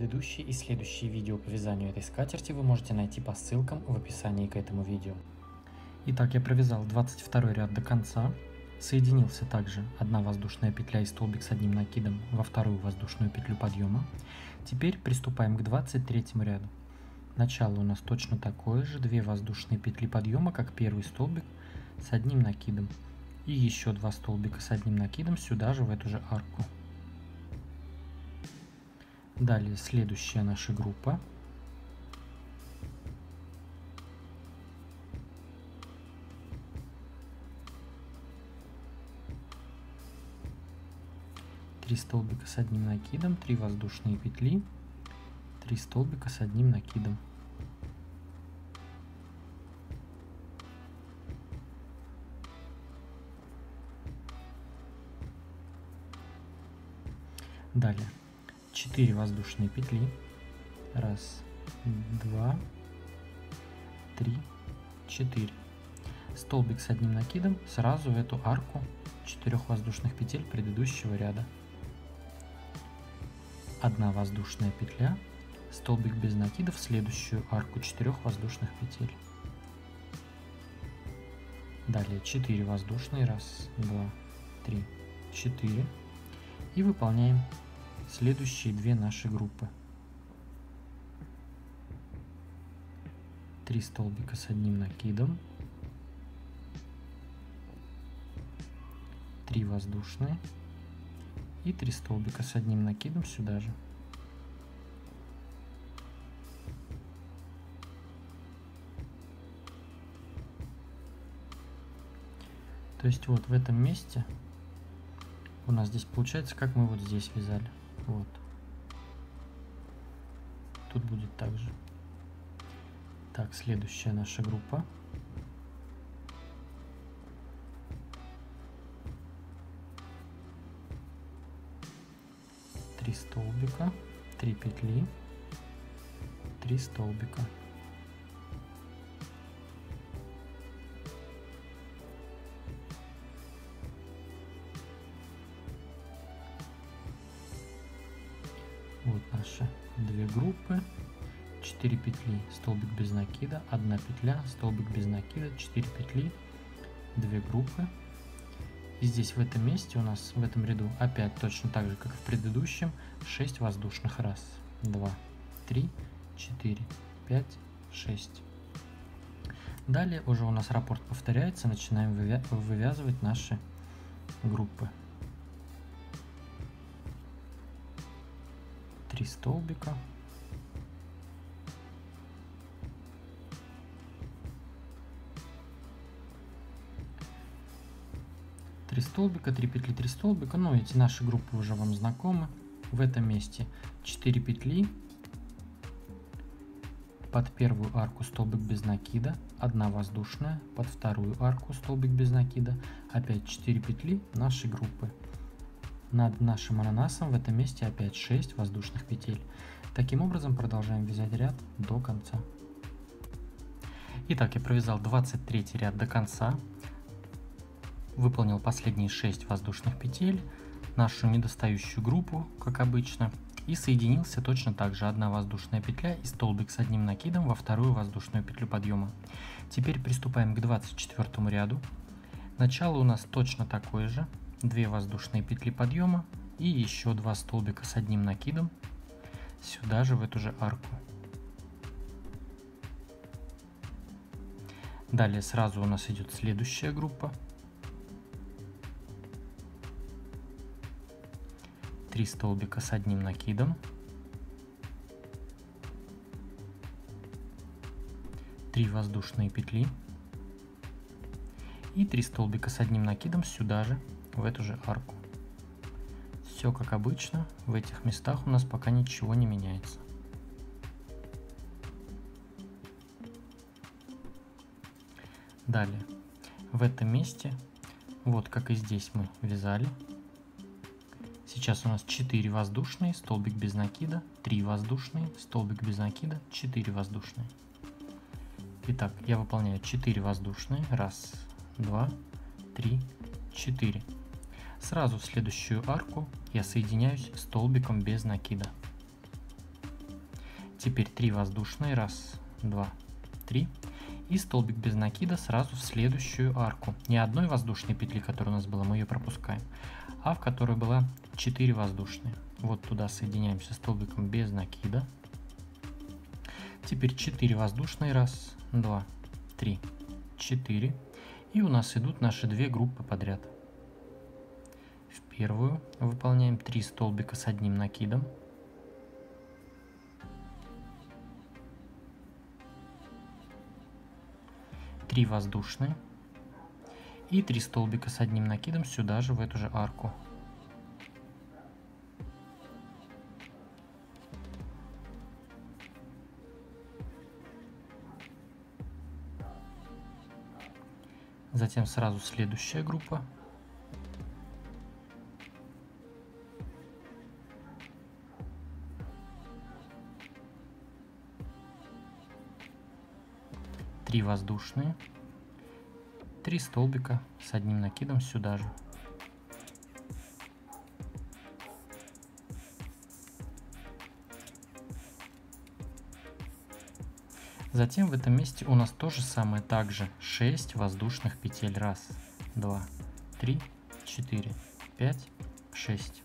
Предыдущие и следующие видео по вязанию этой скатерти вы можете найти по ссылкам в описании к этому видео. Итак, я провязал 22 ряд до конца. Соединился также одна воздушная петля и столбик с одним накидом во вторую воздушную петлю подъема. Теперь приступаем к 23 ряду. Начало у нас точно такое же, две воздушные петли подъема, как первый столбик с одним накидом. И еще два столбика с одним накидом сюда же, в эту же арку. Далее следующая наша группа. Три столбика с одним накидом, три воздушные петли, три столбика с одним накидом. Далее 4 воздушные петли. Раз, два, три, четыре. Столбик с одним накидом сразу в эту арку четырех воздушных петель предыдущего ряда. Одна воздушная петля, столбик без накида в следующую арку четырех воздушных петель. Далее 4 воздушные, раз, два, три, четыре. И выполняем следующие две наши группы. Три столбика с одним накидом. Три воздушные. И три столбика с одним накидом сюда же. То есть вот в этом месте у нас здесь получается, как мы вот здесь вязали. Вот. Тут будет также. Так, следующая наша группа. Три столбика, три петли, три столбика. Вот наши две группы. 4 петли, столбик без накида, 1 петля, столбик без накида, 4 петли, 2 группы. И здесь в этом месте у нас, в этом ряду, опять точно так же, как в предыдущем, 6 воздушных. Раз, два, три, четыре, пять, шесть. Далее уже у нас раппорт повторяется, начинаем вывязывать наши группы. 3 столбика. Три столбика, 3 петли, 3 столбика. Ну, эти наши группы уже вам знакомы. В этом месте 4 петли. Под первую арку столбик без накида, 1 воздушная, под вторую арку столбик без накида, опять 4 петли нашей группы. Над нашим ананасом в этом месте опять 6 воздушных петель. Таким образом продолжаем вязать ряд до конца. Итак, я провязал 23 ряд до конца. Выполнил последние 6 воздушных петель, нашу недостающую группу, как обычно, и соединился точно так же. Одна воздушная петля и столбик с одним накидом во вторую воздушную петлю подъема. Теперь приступаем к 24 ряду. Начало у нас точно такое же. 2 воздушные петли подъема и еще два столбика с одним накидом сюда же в эту же арку. Далее сразу у нас идет следующая группа. 3 столбика с одним накидом. 3 воздушные петли и 3 столбика с одним накидом сюда же в эту же арку. Все как обычно, в этих местах у нас пока ничего не меняется. Далее, в этом месте, вот как и здесь мы вязали, сейчас у нас 4 воздушные, столбик без накида, 3 воздушные, столбик без накида, 4 воздушные. Итак, я выполняю 4 воздушные, раз, два, три, четыре. Сразу в следующую арку я соединяюсь столбиком без накида. Теперь 3 воздушные. Раз, два, три. И столбик без накида сразу в следующую арку. Не одной воздушной петли, которая у нас была, мы ее пропускаем, а в которой была 4 воздушные. Вот туда соединяемся столбиком без накида. Теперь 4 воздушные. Раз, два, три, четыре. И у нас идут наши две группы подряд. Первую выполняем 3 столбика с одним накидом. Три воздушные. И 3 столбика с одним накидом сюда же, в эту же арку. Затем сразу следующая группа. Три воздушные. Три столбика с одним накидом сюда же. Затем в этом месте у нас то же самое, также 6 воздушных петель. Раз, два, три, четыре, пять, шесть.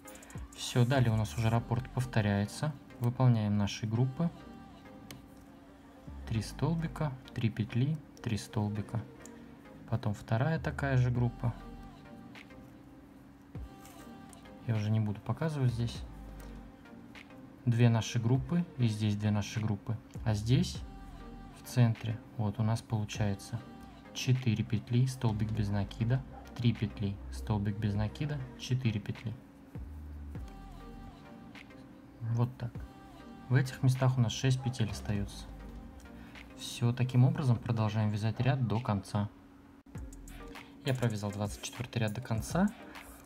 Все, далее у нас уже раппорт повторяется. Выполняем наши группы. 3 столбика, 3 петли, 3 столбика. Потом вторая такая же группа. Я уже не буду показывать здесь. Две наши группы, и здесь две наши группы. А здесь в центре вот у нас получается 4 петли, столбик без накида, 3 петли, столбик без накида, 4 петли. Вот так. В этих местах у нас 6 петель остается. Все, таким образом продолжаем вязать ряд до конца. Я провязал 24 ряд до конца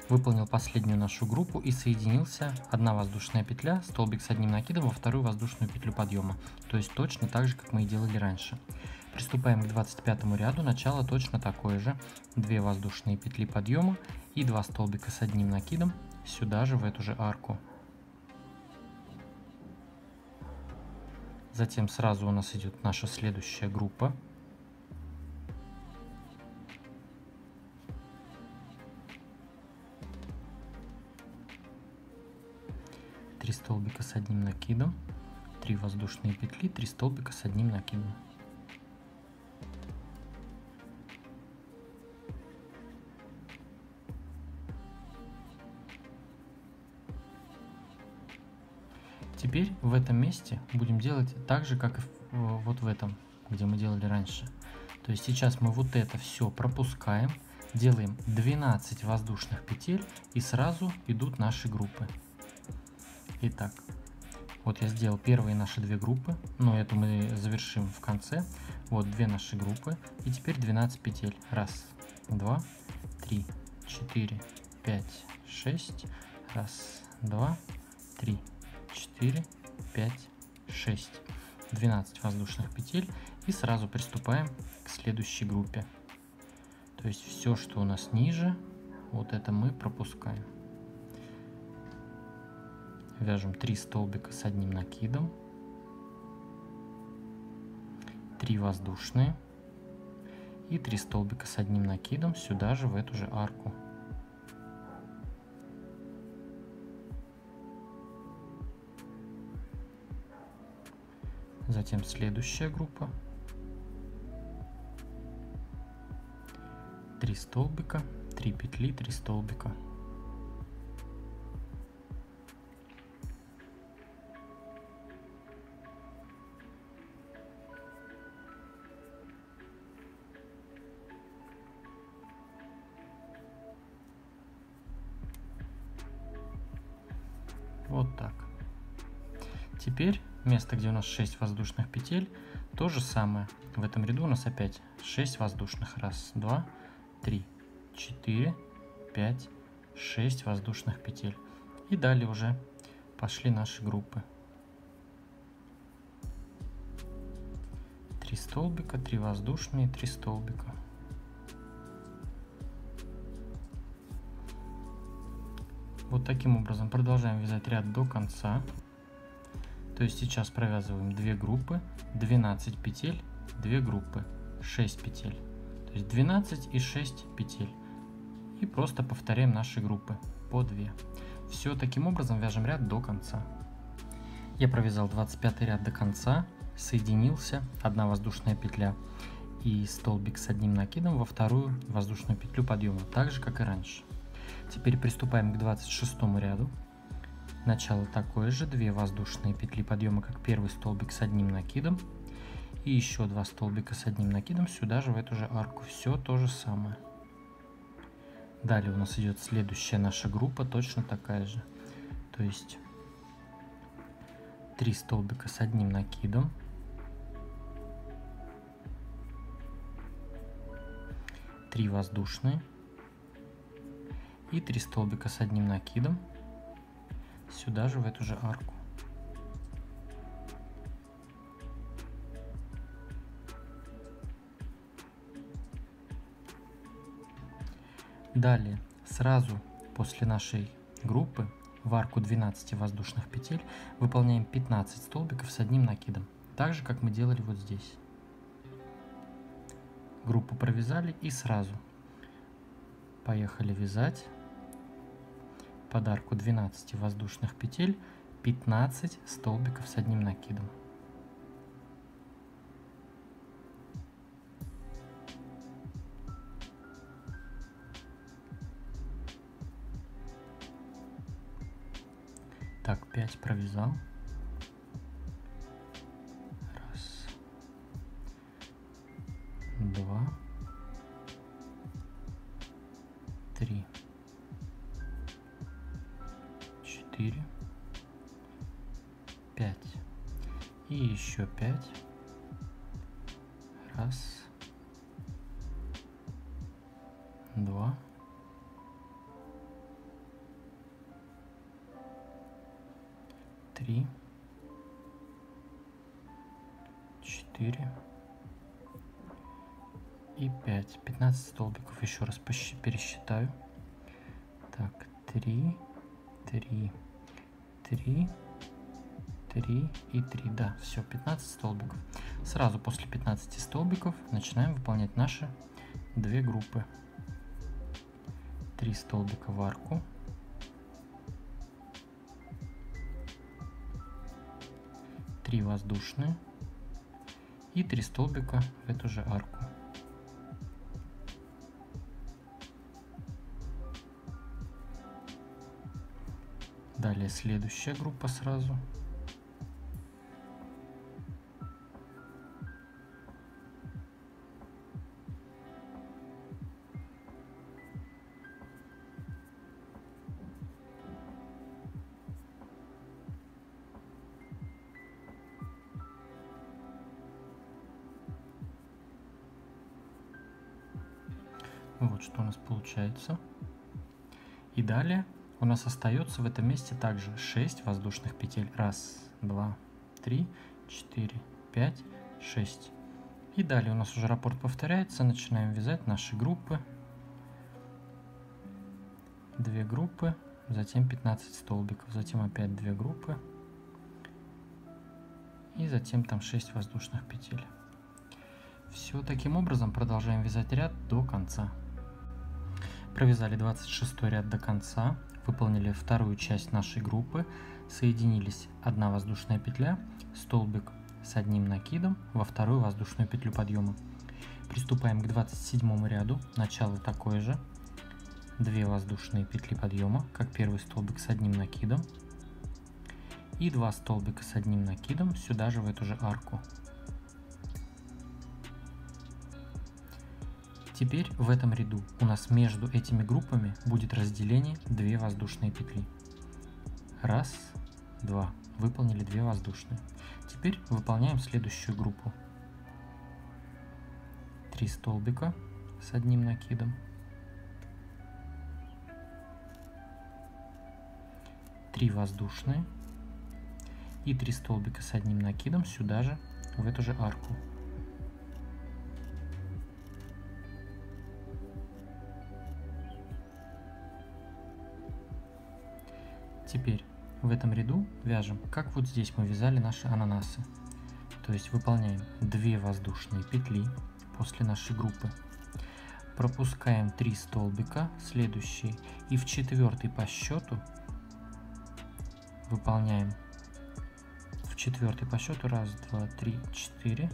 выполнил последнюю нашу группу и соединился одна воздушная петля, столбик с одним накидом во вторую воздушную петлю подъема. То есть точно так же, как мы и делали раньше. Приступаем к 25 ряду. Начало точно такое же. 2 воздушные петли подъема и 2 столбика с одним накидом сюда же, в эту же арку. Затем сразу у нас идет наша следующая группа. 3 столбика с одним накидом, 3 воздушные петли, 3 столбика с одним накидом. Теперь в этом месте будем делать так же, как и вот в этом, где мы делали раньше. То есть сейчас мы вот это все пропускаем, делаем 12 воздушных петель и сразу идут наши группы. Итак, вот я сделал первые наши две группы, но эту мы завершим в конце. Вот две наши группы, и теперь 12 петель. Раз, два, три, четыре, пять, шесть. Раз, два, три, четыре, пять, шесть. 12 воздушных петель. И сразу приступаем к следующей группе. То есть все, что у нас ниже, вот это мы пропускаем. Вяжем 3 столбика с одним накидом. 3 воздушные. И 3 столбика с одним накидом сюда же в эту же арку затем следующая группа 3 столбика 3 петли 3 столбика Вот так. Теперь место, где у нас 6 воздушных петель, то же самое. В этом ряду у нас опять 6 воздушных. Раз, два, три, четыре, пять, шесть воздушных петель. И далее уже пошли наши группы. Три столбика, три воздушные, три столбика. Вот таким образом продолжаем вязать ряд до конца. То есть сейчас провязываем 2 группы, 12 петель, 2 группы, 6 петель. То есть 12 и 6 петель. И просто повторяем наши группы по 2. Все таким образом вяжем ряд до конца. Я провязал 25 ряд до конца, соединился, одна воздушная петля и столбик с одним накидом во вторую воздушную петлю подъема, так же как и раньше. Теперь приступаем к 26 ряду. Начало такое же, 2 воздушные петли подъема, как первый столбик с одним накидом. И еще два столбика с одним накидом сюда же, в эту же арку. Все то же самое. Далее у нас идет следующая наша группа, точно такая же. То есть 3 столбика с одним накидом. Три воздушные и 3 столбика с одним накидом сюда же в эту же арку. Далее, сразу после нашей группы в арку 12 воздушных петель выполняем 15 столбиков с одним накидом, так же как мы делали вот здесь. Группу провязали и сразу поехали вязать подарку 12 воздушных петель 15 столбиков с одним накидом. Так, 5 провязал. Раз. Два. Три. Четыре, пять. И еще пять. Раз, 3 и 3. Да, все, 15 столбиков. Сразу после 15 столбиков начинаем выполнять наши две группы. 3 столбика в арку. Три воздушные и 3 столбика в эту же арку. Далее следующая группа сразу. Вот что у нас получается. И далее у нас остается в этом месте также 6 воздушных петель. Раз, два, три, четыре, пять, шесть. И далее у нас уже раппорт повторяется. Начинаем вязать наши группы. Две группы, затем 15 столбиков, затем опять две группы. И затем там 6 воздушных петель. Все таким образом продолжаем вязать ряд до конца. Провязали 26 ряд до конца выполнили вторую часть нашей группы, соединились одна воздушная петля, столбик с одним накидом во вторую воздушную петлю подъема. Приступаем к 27 ряду, начало такое же, 2 воздушные петли подъема, как первый столбик с одним накидом, и 2 столбика с одним накидом сюда же в эту же арку. Теперь в этом ряду у нас между этими группами будет разделение 2 воздушные петли. Раз, два. Выполнили 2 воздушные. Теперь выполняем следующую группу. 3 столбика с одним накидом. 3 воздушные и 3 столбика с одним накидом сюда же, в эту же арку. Теперь в этом ряду вяжем, как вот здесь мы вязали наши ананасы. То есть выполняем 2 воздушные петли после нашей группы. Пропускаем 3 столбика, следующие, и в четвертый по счету выполняем в четвертый по счету раз, два, три, четыре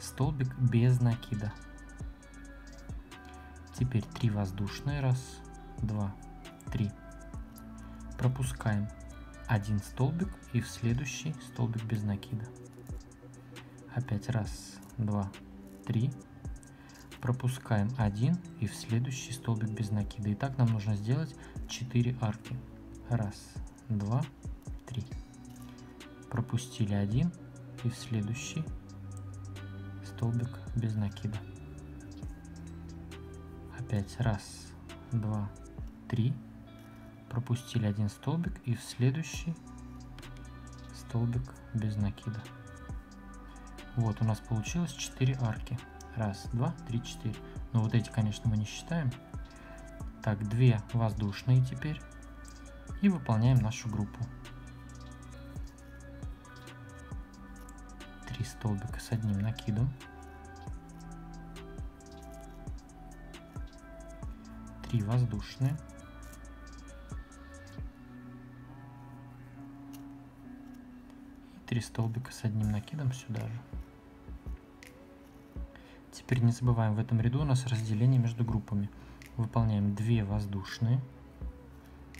столбик без накида. Теперь 3 воздушные, раз, два, три. Пропускаем один столбик и в следующий столбик без накида. Опять раз, два, три. Пропускаем один и в следующий столбик без накида. И так нам нужно сделать 4 арки. Раз, два, три. Пропустили один и в следующий столбик без накида. Опять раз, два, три пропустили один столбик и в следующий столбик без накида. Вот у нас получилось 4 арки. Раз, два, три, четыре. Но вот эти, конечно, мы не считаем. Так, две воздушные теперь. И выполняем нашу группу. Три столбика с одним накидом. Три воздушные. 4 столбика с одним накидом сюда же. Теперь не забываем, в этом ряду у нас разделение между группами. Выполняем 2 воздушные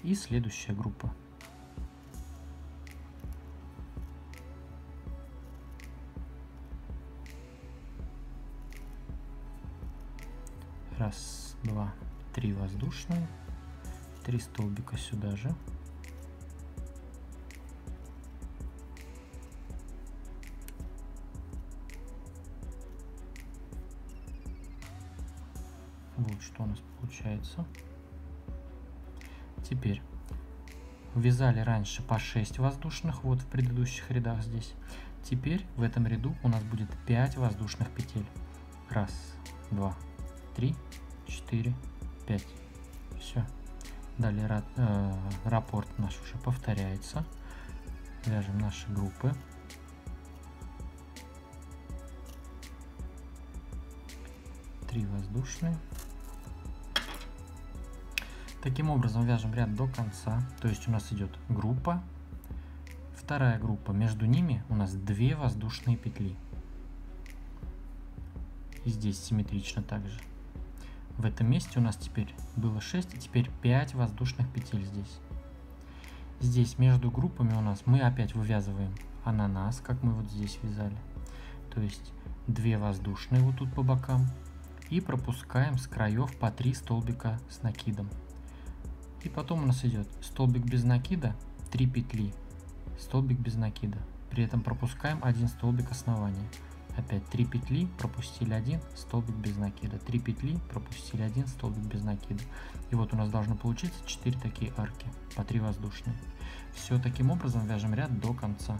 и следующая группа. Раз, два, три воздушные, три столбика сюда же. Что у нас получается. Теперь вязали раньше по 6 воздушных, вот в предыдущих рядах здесь. Теперь в этом ряду у нас будет 5 воздушных петель. Раз, два, три, четыре, пять. Все. Далее ра э, рапорт наш уже повторяется. Вяжем наши группы. Три воздушные. Таким образом вяжем ряд до конца, то есть у нас идет группа, вторая группа, между ними у нас две воздушные петли. И здесь симметрично также. В этом месте у нас теперь было 6, и теперь 5 воздушных петель здесь. Здесь между группами у нас мы опять вывязываем ананас, как мы вот здесь вязали. То есть 2 воздушные вот тут по бокам. И пропускаем с краев по 3 столбика с накидом. И потом у нас идет столбик без накида, 3 петли, столбик без накида. При этом пропускаем один столбик основания. Опять 3 петли, пропустили один столбик без накида. 3 петли, пропустили один столбик без накида. И вот у нас должно получиться 4 такие арки, по 3 воздушные. Все таким образом вяжем ряд до конца.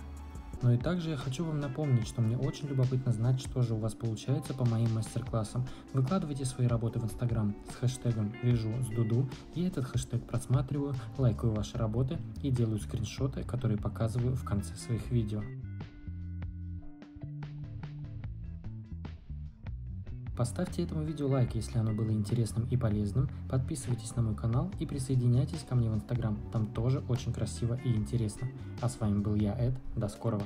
Но и также я хочу вам напомнить, что мне очень любопытно знать, что же у вас получается по моим мастер-классам. Выкладывайте свои работы в Инстаграм с хэштегом «Вяжу с Дуду». Я этот хэштег просматриваю, лайкаю ваши работы и делаю скриншоты, которые показываю в конце своих видео. Поставьте этому видео лайк, если оно было интересным и полезным, подписывайтесь на мой канал и присоединяйтесь ко мне в инстаграм, там тоже очень красиво и интересно. А с вами был я, Эд, до скорого.